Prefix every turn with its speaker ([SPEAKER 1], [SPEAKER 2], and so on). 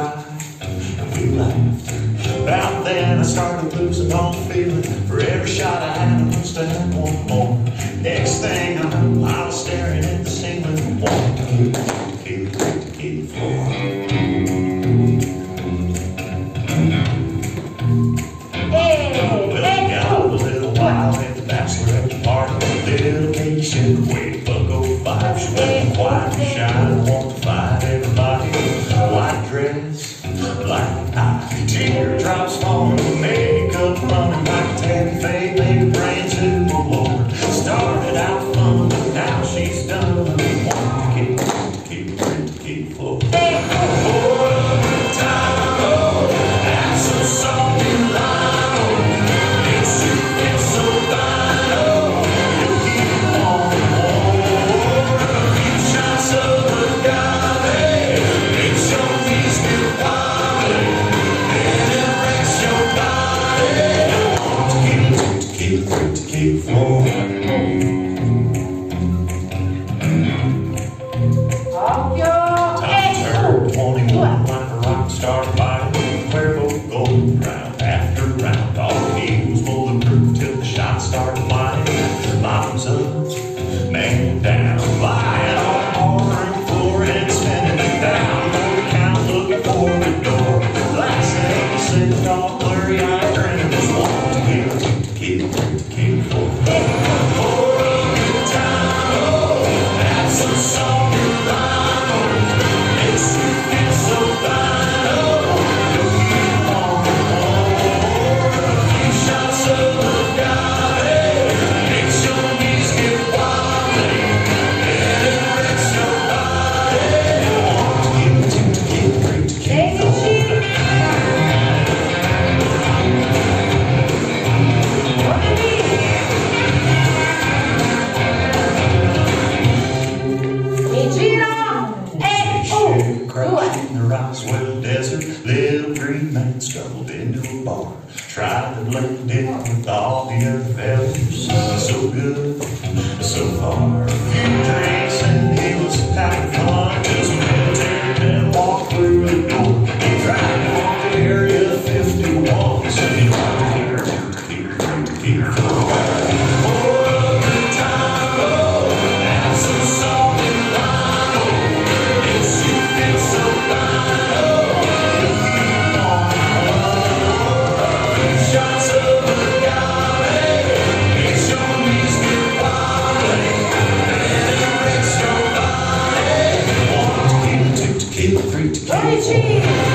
[SPEAKER 1] And we life. About then I started losing all feeling. For every shot I had, I must have one more. Next thing I know, I was staring at the ceiling, wanting to keep, to keep, to keep, to keep. Teardrops falling, star fighting Cuervo going round after round. All he was bulletproof till the shots start flying. Bottoms up, man down, lying on the ballroom floor and spinning down. No count looking for the door. Last thing he all blurry eyed grin was one kill, kill, Roswell desert, little green man stumbled into a bar. Tried to blend in with all the other fellas. So good, so far. Richie!